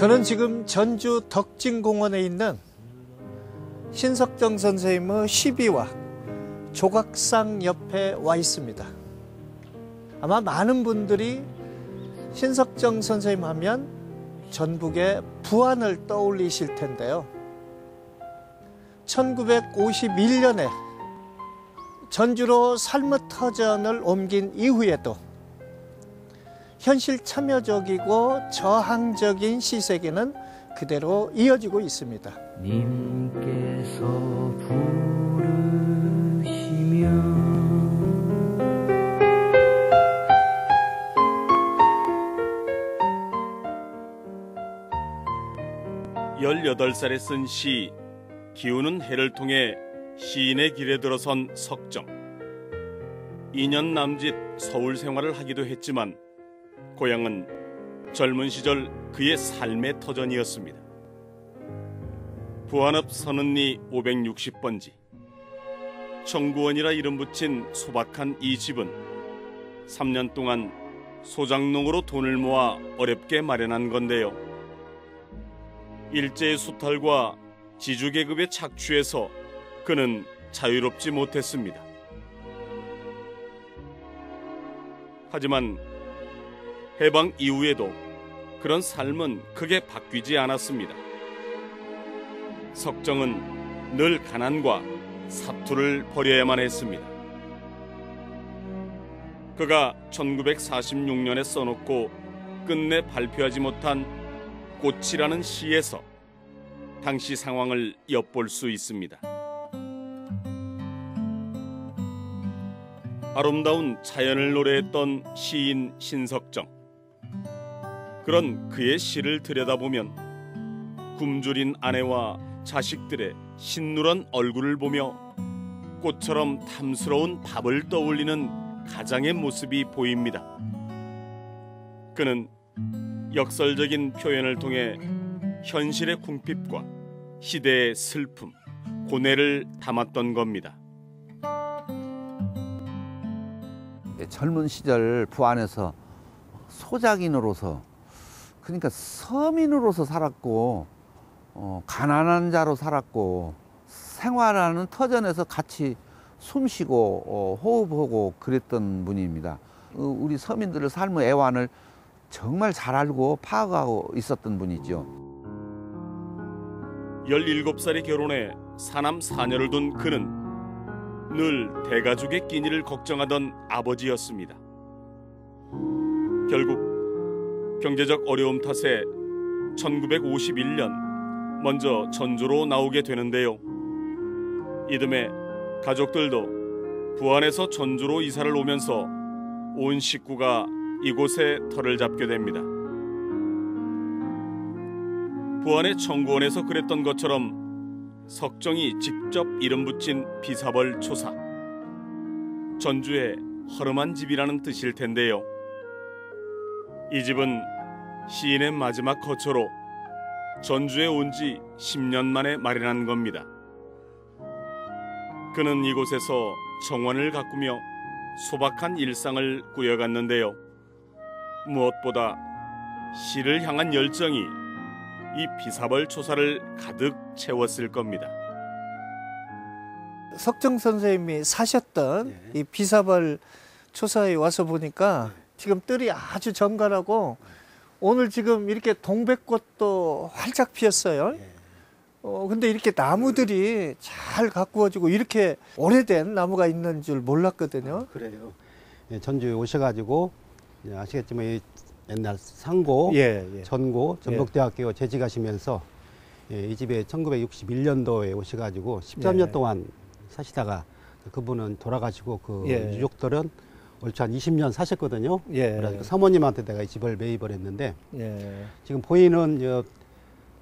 저는 지금 전주 덕진공원에 있는 신석정 선생님의 시비와 조각상 옆에 와 있습니다. 아마 많은 분들이 신석정 선생님 하면 전북의 부안을 떠올리실 텐데요. 1951년에 전주로 삶의 터전을 옮긴 이후에도 현실 참여적이고 저항적인 시세계는 그대로 이어지고 있습니다. 님께서 부르시면 18살에 쓴 시 기우는 해를 통해 시인의 길에 들어선 석정. 2년 남짓 서울 생활을 하기도 했지만 고향은 젊은 시절 그의 삶의 터전이었습니다. 부안읍 선은리 560번지. 청구원이라 이름 붙인 소박한 이 집은 3년 동안 소장농으로 돈을 모아 어렵게 마련한 건데요. 일제의 수탈과 지주계급에 착취해서 그는 자유롭지 못했습니다. 하지만 해방 이후에도 그런 삶은 크게 바뀌지 않았습니다. 석정은 늘 가난과 사투를 벌여야만 했습니다. 그가 1946년에 써놓고 끝내 발표하지 못한 꽃이라는 시에서 당시 상황을 엿볼 수 있습니다. 아름다운 자연을 노래했던 시인 신석정. 그런 그의 시를 들여다보면 굶주린 아내와 자식들의 신누런 얼굴을 보며 꽃처럼 탐스러운 밥을 떠올리는 가장의 모습이 보입니다. 그는 역설적인 표현을 통해 현실의 궁핍과 시대의 슬픔, 고뇌를 담았던 겁니다. 젊은 시절 부안에서 소작인으로서 그러니까 서민으로서 살았고 어, 가난한 자로 살았고 생활하는 터전에서 같이 숨쉬고 어, 호흡하고 그랬던 분입니다. 어, 우리 서민들의 삶의 애환을 정말 잘 알고 파악하고 있었던 분이죠. 17살에 결혼해 사남 사녀를 둔 그는 늘 대가족의 끼니를 걱정하던 아버지였습니다. 결국 경제적 어려움 탓에 1951년 먼저 전주로 나오게 되는데요. 이듬해 가족들도 부안에서 전주로 이사를 오면서 온 식구가 이곳에 터를 잡게 됩니다. 부안의 청구원에서 그랬던 것처럼 석정이 직접 이름 붙인 비사벌 초사. 전주의 허름한 집이라는 뜻일 텐데요. 이 집은 시인의 마지막 거처로 전주에 온 지 10년 만에 마련한 겁니다. 그는 이곳에서 정원을 가꾸며 소박한 일상을 꾸려갔는데요. 무엇보다 시를 향한 열정이 이 비사벌 초사를 가득 채웠을 겁니다. 석정 선생님이 사셨던 이 비사벌 초사에 와서 보니까 지금 뜰이 아주 정갈하고 오늘 지금 이렇게 동백꽃도 활짝 피었어요. 어, 근데 이렇게 나무들이 잘 가꾸어지고 이렇게 오래된 나무가 있는 줄 몰랐거든요. 그래요. 예, 전주에 오셔가지고 예, 아시겠지만 이 옛날 상고, 예, 예. 전고, 전북대학교 재직하시면서 예, 이 집에 1961년도에 오셔가지고 13년 예. 동안 사시다가 그분은 돌아가시고 그 예. 유족들은 얼추 한 20년 사셨거든요. 예. 그래서 사모님한테 내가 이 집을 매입을 했는데 예. 지금 보이는 저,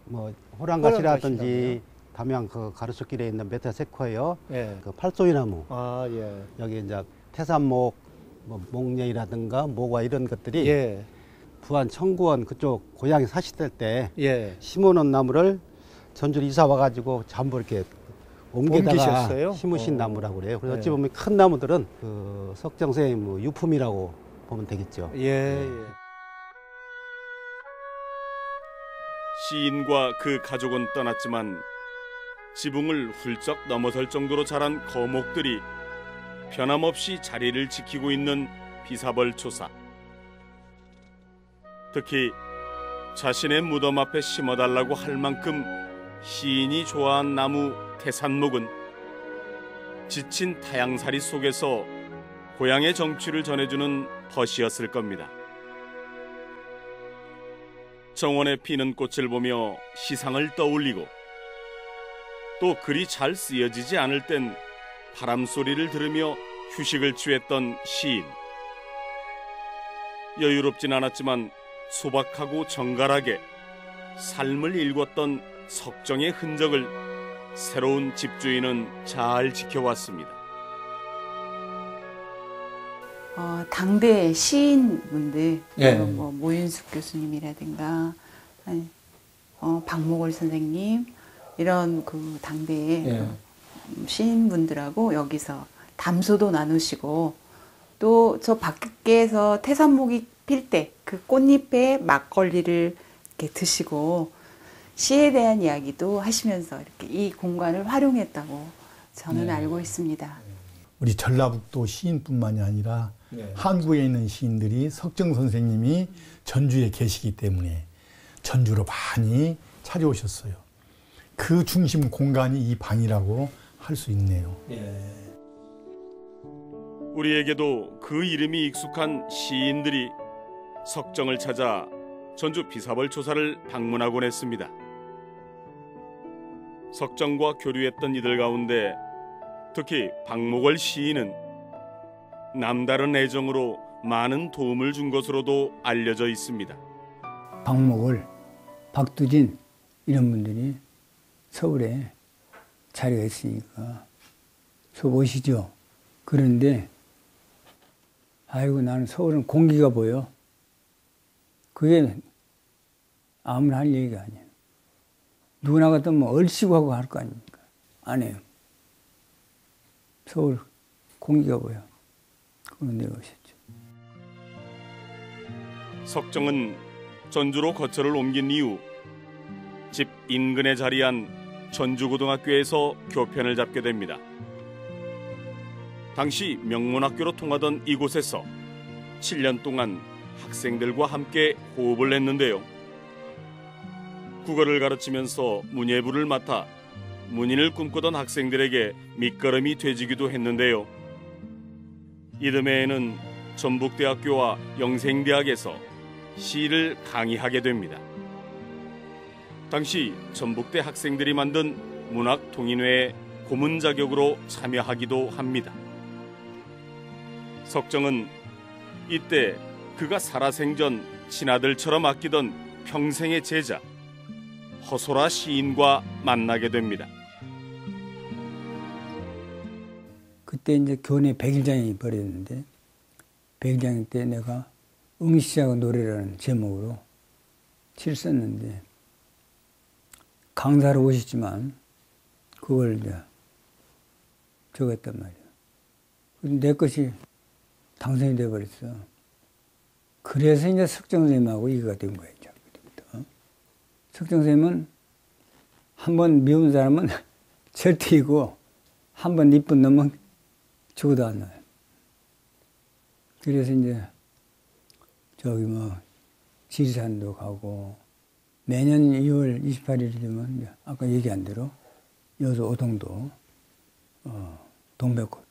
뭐 호랑가시라든지? 담양 그 가로수길에 있는 메타세코예요. 예. 그 팔소이나무 아, 예. 여기 이제 태산목, 뭐 목련이라든가 모과 이런 것들이 예. 부안 청구원 그쪽 고향에 사시던 때 예. 심어놓은 나무를 전주로 이사 와가지고 전부 이렇게 옮기다가 옮기셨어요? 심으신 어. 나무라고 그래요. 그래서 네. 어찌 보면 큰 나무들은 그 석정 선생님 뭐 유품이라고 보면 되겠죠. 예. 예. 시인과 그 가족은 떠났지만 지붕을 훌쩍 넘어설 정도로 자란 거목들이 변함없이 자리를 지키고 있는 비사벌 초사. 특히 자신의 무덤 앞에 심어달라고 할 만큼 시인이 좋아한 나무 태산목은 지친 타양살이 속에서 고향의 정취를 전해주는 벗이었을 겁니다. 정원에 피는 꽃을 보며 시상을 떠올리고 또 글이 잘 쓰여지지 않을 땐 바람 소리를 들으며 휴식을 취했던 시인. 여유롭진 않았지만 소박하고 정갈하게 삶을 일궜던 석정의 흔적을 새로운 집주인은 잘 지켜왔습니다. 어, 당대 시인분들, 예. 어, 뭐 모윤숙 교수님이라든가, 아니, 어, 박목월 선생님 이런 그 당대의 예. 음, 시인분들하고 여기서 담소도 나누시고 또 저 밖에서 태산목이 필 때 그 꽃잎에 막걸리를 이렇게 드시고 시에 대한 이야기도 하시면서 이렇게 이 공간을 활용했다고 저는 네. 알고 있습니다. 우리 전라북도 시인뿐만이 아니라 네. 한국에 있는 시인들이 석정 선생님이 전주에 계시기 때문에 전주로 많이 찾아오셨어요. 그 중심 공간이 이 방이라고 할 수 있네요. 우리에게도 그 이름이 익숙한 시인들이 석정을 찾아 전주 비사벌 조사를 방문하곤 했습니다. 석정과 교류했던 이들 가운데 특히 박목월 시인은 남다른 애정으로 많은 도움을 준 것으로도 알려져 있습니다. 박목을, 박두진 이런 분들이 서울에 자리가 있으니까 서 오시죠. 그런데 아이고 나는 서울은 공기가 보여. 그게 아무나 할 얘기가 아니에요. 누구나 같으면 뭐 얼씨구 하고 할 거 아닙니까? 안 해요. 서울 공기가 보여. 그런 데가 오셨죠. 석정은 전주로 거처를 옮긴 이후 집 인근에 자리한 전주고등학교에서 교편을 잡게 됩니다. 당시 명문학교로 통하던 이곳에서 7년 동안 학생들과 함께 호흡을 했는데요. 국어를 가르치면서 문예부를 맡아 문인을 꿈꾸던 학생들에게 밑거름이 되지기도 했는데요. 이듬해에는 전북대학교와 영생대학에서 시를 강의하게 됩니다. 당시 전북대 학생들이 만든 문학 동인회에 고문 자격으로 참여하기도 합니다. 석정은 이때 그가 살아생전 친아들처럼 아끼던 평생의 제자 허소라 시인과 만나게 됩니다. 그때 이제 교내 백일장이 벌였는데 백일장 때 내가 응시하고 노래라는 제목으로 시를 썼는데 강사로 오셨지만 그걸 이제 적었단 말이야. 내 것이 당선이 돼버렸어. 그래서 이제 석정 선생님하고 이거가 된 거예요. 석정 선생님은 한 번 미운 사람은 절대 이고 한 번 이쁜 놈은 죽어도 안 나요. 그래서 이제 저기 뭐 지리산도 가고 매년 2월 28일 되면 이제 아까 얘기한 대로 여수 오동도 어, 동백꽃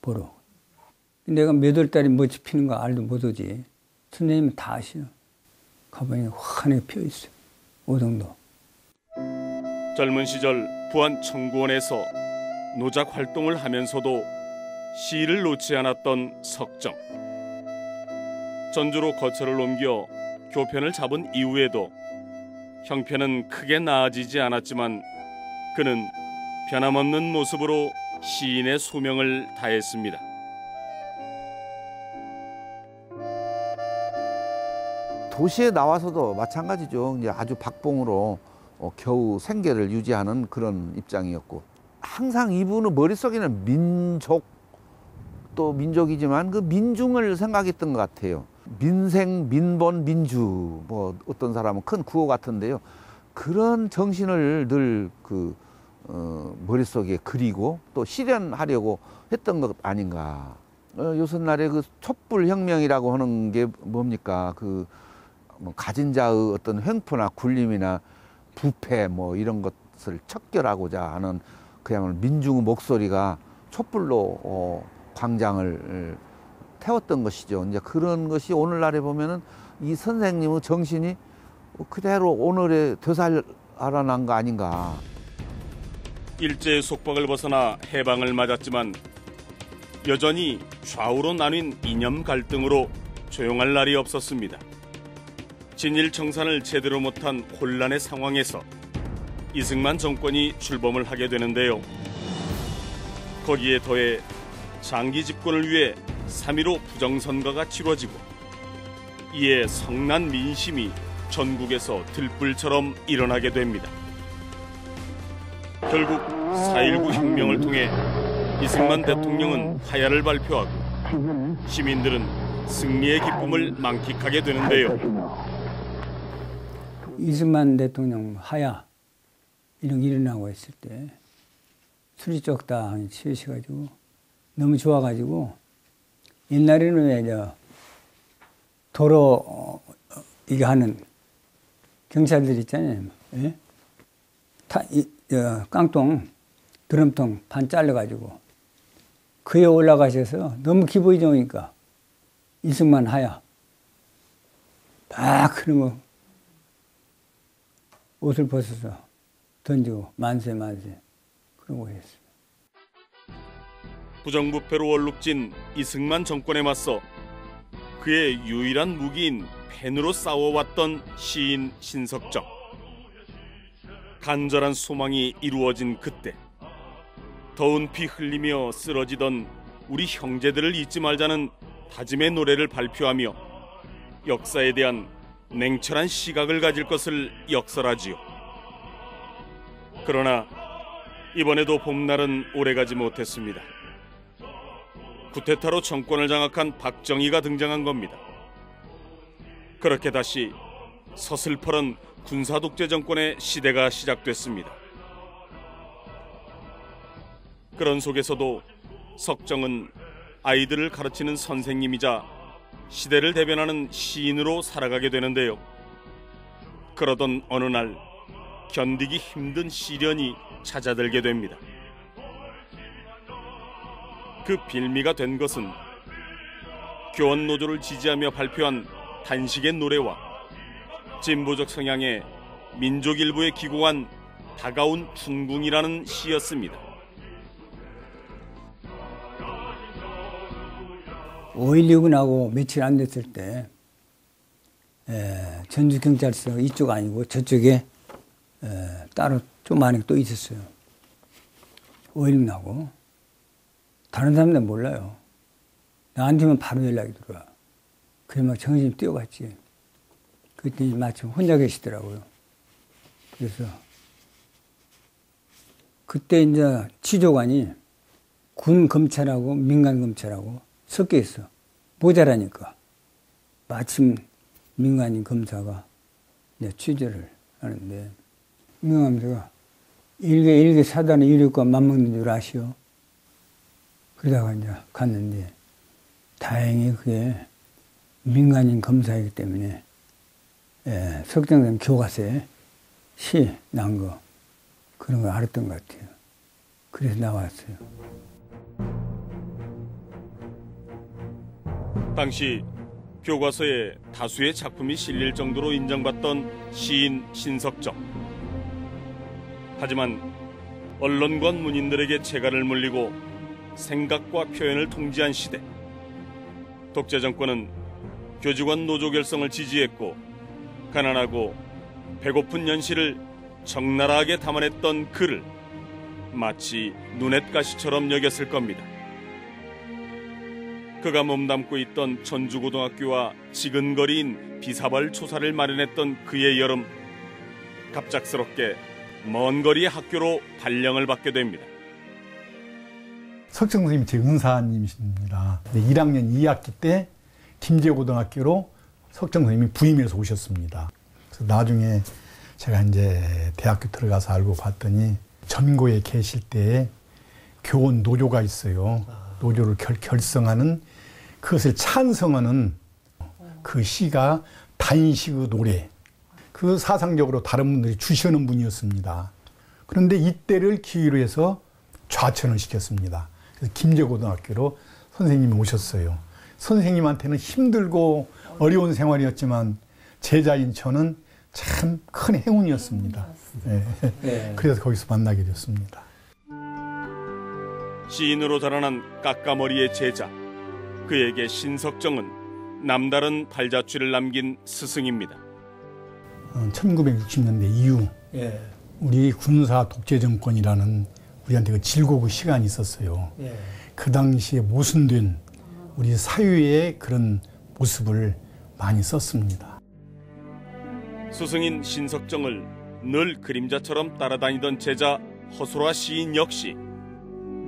보러. 내가 몇 월 달에 뭐 피는 거 알도 못 오지. 선생님은 다 아시오. 가보니 환하게 피어 있어. 오동도. 젊은 시절 부안 청구원에서 노작 활동을 하면서도 시를 놓지 않았던 석정. 전주로 거처를 옮겨 교편을 잡은 이후에도 형편은 크게 나아지지 않았지만 그는 변함없는 모습으로 시인의 소명을 다했습니다. 도시에 나와서도 마찬가지죠. 이제 아주 박봉으로 어, 겨우 생계를 유지하는 그런 입장이었고 항상 이분은 머릿속에는 민족 또 민족이지만 그 민중을 생각했던 것 같아요. 민생, 민본, 민주 뭐 어떤 사람은 큰 구호 같은데요. 그런 정신을 늘그 어, 머릿속에 그리고 또 실현하려고 했던 것 아닌가. 어, 요선날에 그 촛불 혁명이라고 하는 게 뭡니까? 그 뭐 가진 자의 어떤 횡포나 굴림이나 부패 뭐 이런 것을 척결하고자 하는 그야말로 민중의 목소리가 촛불로 어, 광장을 태웠던 것이죠. 이제 그런 것이 오늘날에 보면은 이 선생님의 정신이 그대로 오늘에 되살아난 거 아닌가. 일제의 속박을 벗어나 해방을 맞았지만 여전히 좌우로 나뉜 이념 갈등으로 조용할 날이 없었습니다. 진일 청산을 제대로 못한 혼란의 상황에서 이승만 정권이 출범을 하게 되는데요. 거기에 더해 장기 집권을 위해 3.15 부정선거가 치러지고 이에 성난 민심이 전국에서 들불처럼 일어나게 됩니다. 결국 4.19 혁명을 통해 이승만 대통령은 하야를 발표하고 시민들은 승리의 기쁨을 만끽하게 되는데요. 이승만 대통령 하야 이런 게 일어나고 있을 때 술이 적당히 취하셔가지고 너무 좋아가지고 옛날에는 왜저 도로 어, 이게 하는 경찰들 있잖아요. 예? 타, 이, 어, 깡통 드럼통 반 잘라가지고 그에 올라가셔서 너무 기분이 좋으니까 이승만 하야 막거 옷을 벗어서 던지고 만세 만세 그런 거 했어요. 부정부패로 얼룩진 이승만 정권에 맞서 그의 유일한 무기인 펜으로 싸워왔던 시인 신석정. 간절한 소망이 이루어진 그때 더운 피 흘리며 쓰러지던 우리 형제들을 잊지 말자는 다짐의 노래를 발표하며 역사에 대한 냉철한 시각을 가질 것을 역설하지요. 그러나 이번에도 봄날은 오래가지 못했습니다. 구테타로 정권을 장악한 박정희가 등장한 겁니다. 그렇게 다시 서슬퍼런 군사독재 정권의 시대가 시작됐습니다. 그런 속에서도 석정은 아이들을 가르치는 선생님이자 시대를 대변하는 시인으로 살아가게 되는데요. 그러던 어느 날 견디기 힘든 시련이 찾아들게 됩니다. 그 빌미가 된 것은 교원 노조를 지지하며 발표한 단식의 노래와 진보적 성향의 민족 일부에 기고한 다가온 풍궁이라는 시였습니다. 5.16이 나고 며칠 안 됐을 때 에, 전주경찰서 이쪽 아니고 저쪽에 에, 따로 좀 많이 또 있었어요. 5.16 나고 다른 사람들은 몰라요. 나한테만 바로 연락이 들어와. 그래 막 정신이 뛰어갔지. 그때 마침 혼자 계시더라고요. 그래서 그때 이제 치조관이 군 검찰하고 민간 검찰하고 섞여 있어. 모자라니까. 마침 민간인 검사가 이제 취재를 하는데, 민간검사가 일개 일개 사단의 유력과 맞먹는 줄 아시오? 그러다가 이제 갔는데, 다행히 그게 민간인 검사이기 때문에, 예, 석정된 교과서에 시 난 거, 그런 거 알았던 것 같아요. 그래서 나왔어요. 당시 교과서에 다수의 작품이 실릴 정도로 인정받던 시인 신석정. 하지만 언론관 문인들에게 재갈을 물리고 생각과 표현을 통제한 시대. 독재 정권은 교직원 노조 결성을 지지했고 가난하고 배고픈 현실을 적나라하게 담아냈던 그를 마치 눈엣 가시처럼 여겼을 겁니다. 그가 몸담고 있던 전주고등학교와 지근거리인 비사벌 초사를 마련했던 그의 여름 갑작스럽게 먼 거리의 학교로 발령을 받게 됩니다. 석정 선생님이 제 은사님이십니다. 1학년 2학기 때 김제고등학교로 석정 선생님이 부임해서 오셨습니다. 그래서 나중에 제가 이제 대학교 들어가서 알고 봤더니 전고에 계실 때에 교원 노조가 있어요. 노조를 결, 결성하는 그것을 찬성하는 그 시가 단식의 노래. 그 사상적으로 다른 분들이 주시하는 분이었습니다. 그런데 이때를 기회로 해서 좌천을 시켰습니다. 그래서 김제고등학교로 선생님이 오셨어요. 선생님한테는 힘들고 어려운 생활이었지만 제자인 저는 참 큰 행운이었습니다. 예. 그래서 거기서 만나게 됐습니다. 시인으로 자라난 까까머리의 제자. 그에게 신석정은 남다른 발자취를 남긴 스승입니다. 1960년대 어, 이후 예. 우리 군사 독재 정권이라는 우리한테 그 질곡의 시간이 있었어요. 예. 그 당시에 모순된 우리 사회의 그런 모습을 많이 썼습니다. 스승인 신석정을 늘 그림자처럼 따라다니던 제자 허소라 시인 역시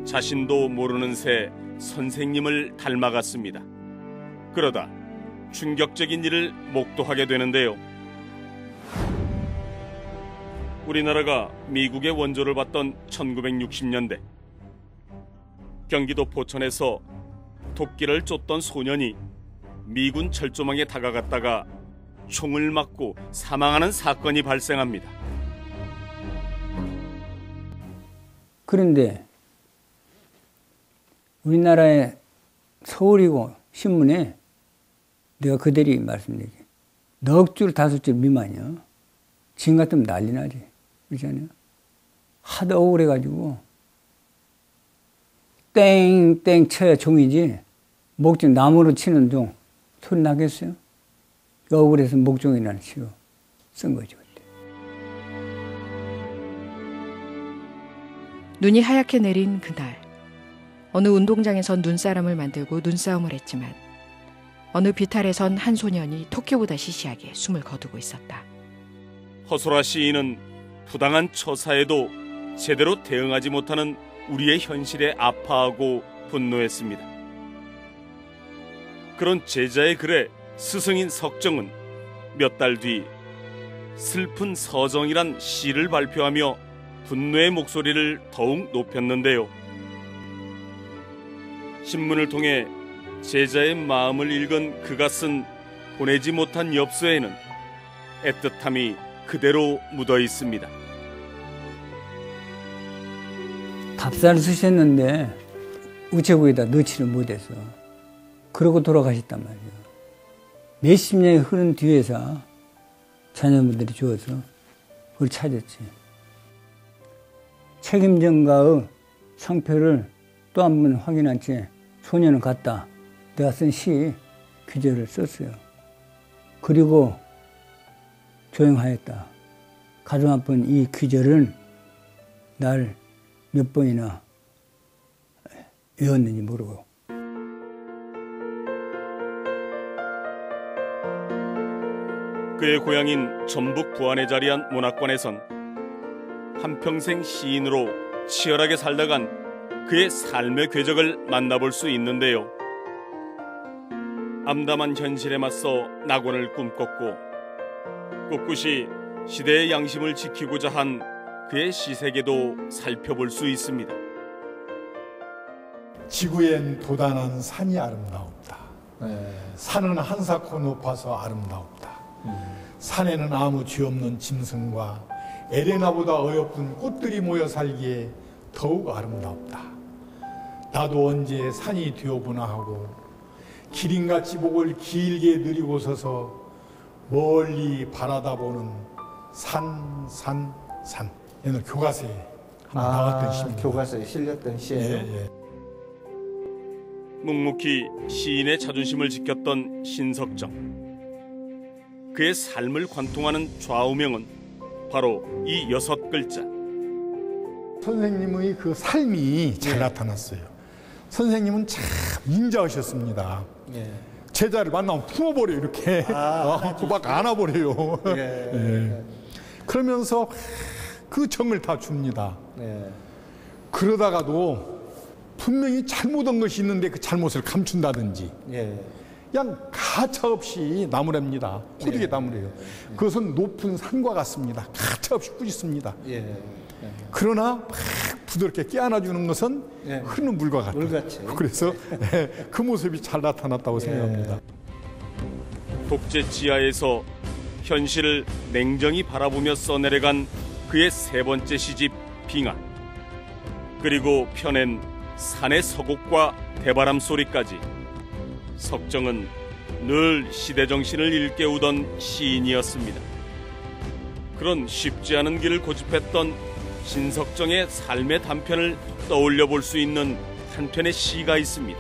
자신도 모르는 새 선생님을 닮아갔습니다. 그러다 충격적인 일을 목도하게 되는데요. 우리나라가 미국의 원조를 받던 1960년대 경기도 포천에서 도끼를 쫓던 소년이 미군 철조망에 다가갔다가 총을 맞고 사망하는 사건이 발생합니다. 그런데 우리나라의 서울이고 신문에 내가 그대리 말씀드리게 넉 줄 다섯 줄 미만이요. 지금 같으면 난리 나지. 그렇잖아요. 하도 억울해가지고 땡 땡 쳐야 종이지 목종 나무로 치는 종 소리 나겠어요? 억울해서 목종이라는 시로 쓴 거죠. 눈이 하얗게 내린 그날 어느 운동장에선 눈사람을 만들고 눈싸움을 했지만 어느 비탈에선 한 소년이 토끼보다 시시하게 숨을 거두고 있었다. 허소라 시인은 부당한 처사에도 제대로 대응하지 못하는 우리의 현실에 아파하고 분노했습니다. 그런 제자의 글에 스승인 석정은 몇 달 뒤 슬픈 서정이란 시를 발표하며 분노의 목소리를 더욱 높였는데요. 신문을 통해 제자의 마음을 읽은 그가 쓴 보내지 못한 엽서에는 애틋함이 그대로 묻어 있습니다. 답사를 쓰셨는데 우체국에다 넣지를 못해서 그러고 돌아가셨단 말이에요. 몇십 년이 흐른 뒤에서 자녀분들이 주어서 그걸 찾았지. 책임전가의 상표를 또 한 번 확인한 채 소년은 갔다. 내가 쓴 시 규제를 썼어요. 그리고 조용하였다. 가슴 아픈 이 규제를 날몇 번이나 외웠는지 모르고. 그의 고향인 전북 부안에 자리한 문학관에선 한평생 시인으로 치열하게 살다간 그의 삶의 궤적을 만나볼 수 있는데요. 암담한 현실에 맞서 낙원을 꿈꿨고 꿋꿋이 시대의 양심을 지키고자 한 그의 시세계도 살펴볼 수 있습니다. 지구엔 도단한 산이 아름다웠다. 산은 한사코 높아서 아름다웠다. 산에는 아무 죄 없는 짐승과 에레나보다 어여쁜 꽃들이 모여 살기에 더욱 아름답다. 나도 언제 산이 되어보나 하고 기린같이 목을 길게 늘리고 서서 멀리 바라다 보는 산, 산, 산. 얘는 교과서에 한번 나왔던 시입니다. 아, 교과서에 실렸던 시예요. 예, 예. 묵묵히 시인의 자존심을 지켰던 신석정. 그의 삶을 관통하는 좌우명은 바로 이 여섯 글자. 선생님의 그 삶이 잘 나타났어요. 선생님은 참 인자하셨습니다. 예. 제자를 만나면 품어버려 이렇게 아, 어, 막 안아버려요. 예. 예. 그러면서 그 정을 다 줍니다. 예. 그러다가도 분명히 잘못한 것이 있는데 그 잘못을 감춘다든지 예. 그냥 가차 없이 나무랍니다. 꾸리게 나무래요. 그것은 높은 산과 같습니다. 가차 없이 꾸짖습니다. 예. 그러나 막 부드럽게 깨안아주는 것은 예. 흐르는 물과 같다. 물같이. 그래서 예, 그 모습이 잘 나타났다고 생각합니다. 독재 지하에서 현실을 냉정히 바라보며 써내려간 그의 세 번째 시집 빙하 그리고 펴낸 산의 서곡과 대바람 소리까지 석정은 늘 시대 정신을 일깨우던 시인이었습니다. 그런 쉽지 않은 길을 고집했던 신석정의 삶의 단편을 떠올려 볼 수 있는 한 편의 시가 있습니다.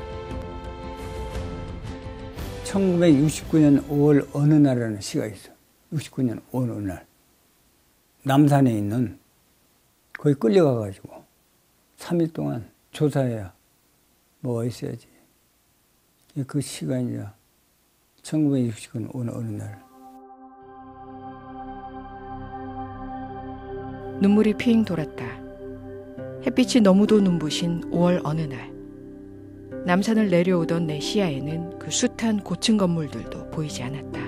1969년 5월 어느 날이라는 시가 있어. 69년 어느 날. 남산에 있는 거기 끌려가가지고 3일 동안 조사해야 뭐가 있어야지. 그 시가 이제 1969년 어느, 어느 날. 눈물이 핑 돌았다. 햇빛이 너무도 눈부신 5월 어느 날. 남산을 내려오던 내 시야에는 그 숱한 고층 건물들도 보이지 않았다.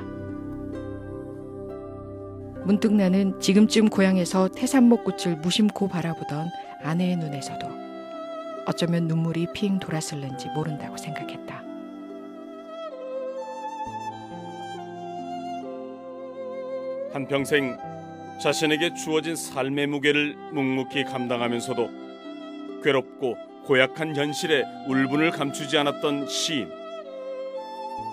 문득 나는 지금쯤 고향에서 태산목 꽃을 무심코 바라보던 아내의 눈에서도 어쩌면 눈물이 핑 돌았을는지 모른다고 생각했다. 한평생 자신에게 주어진 삶의 무게를 묵묵히 감당하면서도 괴롭고 고약한 현실에 울분을 감추지 않았던 시인.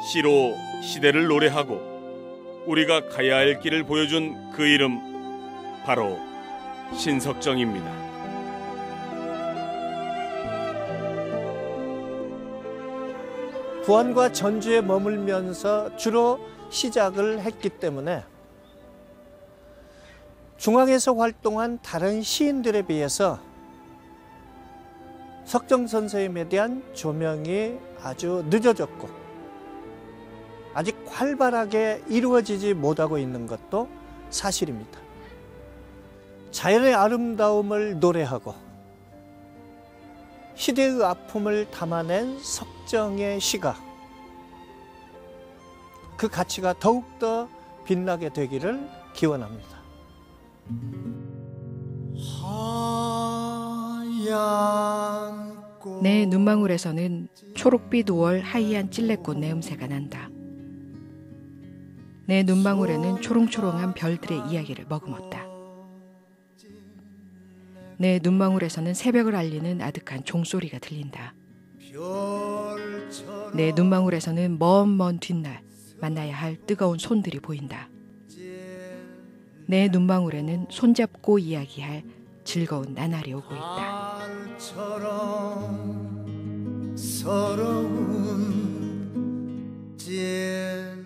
시로 시대를 노래하고 우리가 가야 할 길을 보여준 그 이름 바로 신석정입니다. 부안과 전주에 머물면서 주로 시작을 했기 때문에 중앙에서 활동한 다른 시인들에 비해서 석정 선생님에 대한 조명이 아주 늦어졌고 아직 활발하게 이루어지지 못하고 있는 것도 사실입니다. 자연의 아름다움을 노래하고 시대의 아픔을 담아낸 석정의 시가 그 가치가 더욱더 빛나게 되기를 기원합니다. 내 눈망울에서는 초록빛 5월 하이안 찔레꽃 내음새가 난다. 내 눈망울에는 초롱초롱한 별들의 이야기를 머금었다. 내 눈망울에서는 새벽을 알리는 아득한 종소리가 들린다. 내 눈망울에서는 먼 먼 뒷날 만나야 할 뜨거운 손들이 보인다. 내 눈망울에는 손잡고 이야기할 즐거운 나날이 오고 있다. 서러운 제